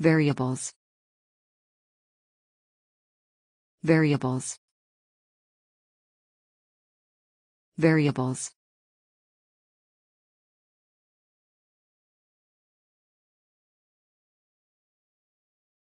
Variables. Variables. Variables.